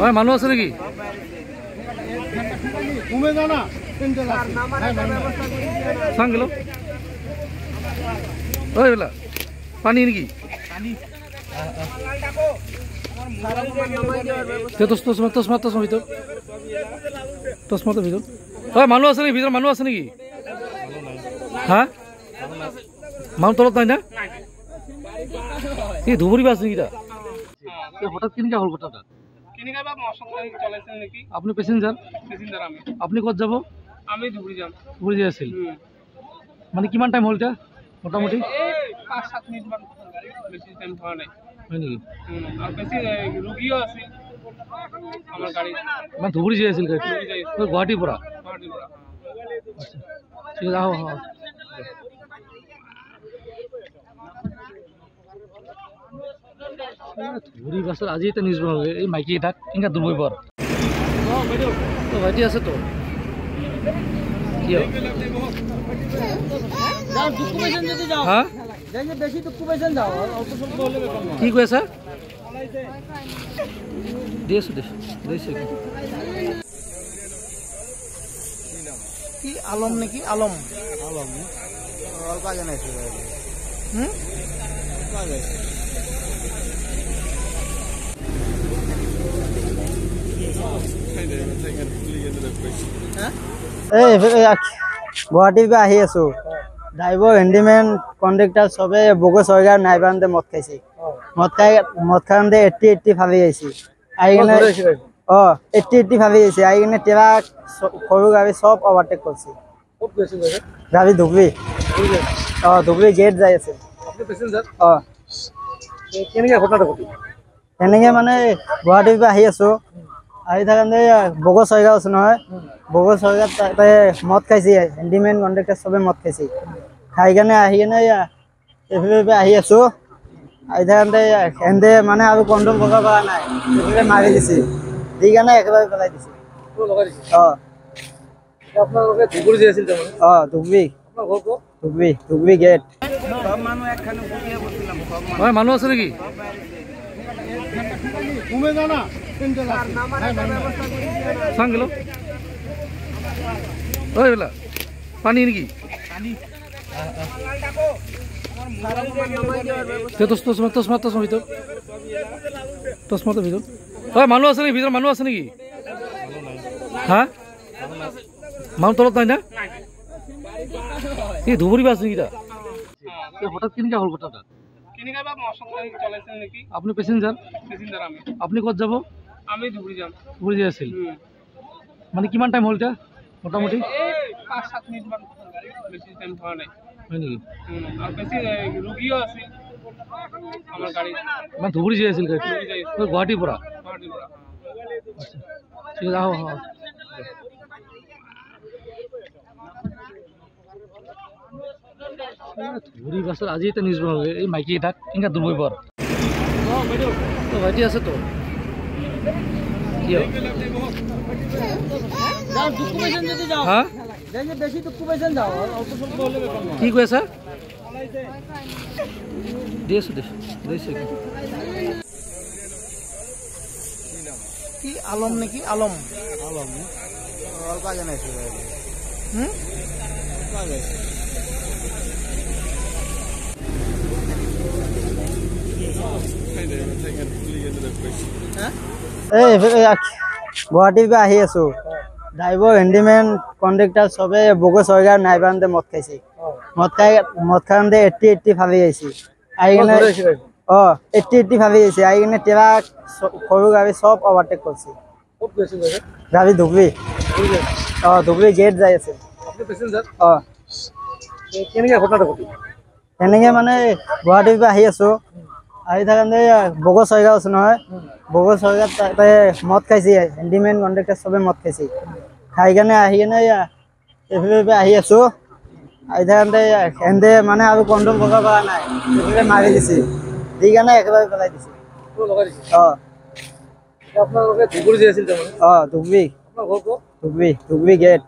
হয় মানুহ আছে নেকি? চাং গেলো। ঐ এইবিলা পানী নেকি? ভিতৰত তচমাটোৰ ভিতৰত হয় মানুহ আছে নেকি? ভিতৰত মানুহ আছে নেকি? হা মানুহ তলত নাই না? এই ধুবুৰী বাছ নেকি তাত এই হঠাৎ কেনেকৈ হ'ল কথাটা কেনেকা বা মশলা চলাইছিল নেকি? আপুনি পেচেঞ্জাৰ পেচেঞ্জাৰ আমি। আপুনি ক'ত যাব? আমি ধুবুৰী যাম। ধুবুৰী যাই আছিল? মানে কিমান টাইম হ'ল এতিয়া? মোটামুটি? এই পাঁচ সাত মিনিট মান বেছি টাইম হোৱা নাই। হয় নেকি? আৰু বেছি ৰোগীও আছিল। আমাৰ গাড়ী মানে ধুবুৰী যাই আছিল পৰা? গুৱাহাটীৰ পৰা। ঠিক আছে আহক। ধুবুৰী বাছত আজি এতিয়া নিউজ বনাব। এই মাইকী এটাক কেনেকৈ দূৰ পৰ ভাইটি আছে তো। কিয়? কি কৈ আছা? দি আছো দিছো দিছো কি আলম নেকি? আলম। এই গুৱাহাটীৰ পৰা আহি আছো। ড্ৰাইভাৰ হেণ্ডিমেন কণ্ডাক্টাৰ চবে বগো চৰকাৰ নাইবানতে মদ খাইছে। মদ খাই মদ খাওঁতে এইট্টি এইট্টি ভাবি আহিছে। আহি কিনে অ এইট্টি এইট্টি ভাবি আহিছে। আহি কিনে চ- সৰু গাড়ী চব অভাৰটেক কৰিছে? গাড়ী ধুবুৰী। অ ধুবুৰী গেট যাই আছে। অ। কেনেকৈ ঘটনাটো ঘটিল? তেনেকে মানে গুৱাহাটীৰ পৰা আহি আছো। আহি থাকোঁতে বগো চৰকাৰ আছে নহয়। বগো চৰকাৰ তাতে মদ খাইছে হেণ্ডিমেন কণ্ডাক্টাৰ চবে মদ খাইছে। খাই কেনে আহি কেনে এইফালে আহি আছো। আহি থাকোঁতে সেহেঁতে মানে আৰু কণ্ট্ৰল কৰিব পৰা নাই। এইফালে মাৰি দিছে। দি কেনে একেবাৰে পেলাই দিছে। অঁ। ধুবুৰী অঁ ধুবুৰী। ধুবুৰী ধুবুৰী গেট মানুহ একখানে বুঝিয়ে বলছিলাম সব মানুষ হয় মানুহ আছে নেকি চাং গেলো ঐ এইবিলা পানী নেকি তে তসমা তসমা তসমা ভিতৰত তচমাটোৰ ভিতৰত হয় মানুহ আছে নেকি? ভিতৰত মানুহ আছে নেকি? হা মানুহ তলত নাই না? এই ধুবুৰী বাছ নেকি তাত এই হঠাৎ কেনেকৈ হ'ল কথাটা কেনেকা বা মশলা চলাইছিল নেকি? আপুনি পেচেঞ্জাৰ পেচেঞ্জাৰ আমি। আপুনি ক'ত যাব? আমি ধুবুৰী যাম। ধুবুৰী যাই আছিল মানে কিমান টাইম হ'ল এতিয়া মোটামুটি? এই পাঁচ সাত মিনিট মান বেছি টাইম হোৱা নাই। হয় নেকি? আৰু বেছি ৰোগীও আছিল আমাৰ গাড়ী। মানে ধুবুৰী যাই আছিল গাড়ীটো? ধুবুৰী যাই ঐ, গুৱাহাটীৰ পৰা গুৱাহাটীৰ পৰা ঠিক আছে আহক আহক ধুবুৰী বাছত আজি এতিয়া নিউজ বনাব এই মাইকী এটাক পৰ ভাইটি আছে তো? কিয় হা কি কৈ আছা দি আছো দিছো দিছো কি আলম নেকি? আলম। এই গুৱাহাটীৰ পৰা আহি আছো। ড্ৰাইভাৰ হেণ্ডিমেন কণ্ডাক্টাৰ চবে বগো চৰকাৰ নাইবানতে মদ খাইছে। মদ খাই মদ খাওঁতে এইট্টি এইট্টি ভাবি আহিছে। আহি কিনে অ এইট্টি এইট্টি ভাবি আহিছে। আহি কিনে ট্ৰাক সৰু গাড়ী চব অভাৰটেক কৰিছে? গাড়ী? ধুবুৰী। অ ধুবুৰী গেট যাই আছে। অ। কেনেকৈ ঘটনাটো ঘটিল? তেনেকে মানে গুৱাহাটীৰ পৰা আহি আছো। আহি থাকোঁতে বগো চৰকাৰ আছে নহয়। বগো চৰকাৰ তাতে মদ খাইছে হেণ্ডিমেন কণ্ডাক্টাৰ চবে মদ খাইছে। খাই কেনে আহি কেনে এইফালে পৰা আহি আছো। আহি থাকোঁতে সেহেঁতে মানে আৰু কণ্ট্ৰল কৰিব পৰা নাই এইফালে মাৰি দিছে। দি কেনে একেবাৰে পেলাই দিছে। অঁ। আপোনালোকে ধুবুৰী আছিল অঁ ধুবুৰী। ক'ত? ধুবুৰী ধুবুৰী গেট।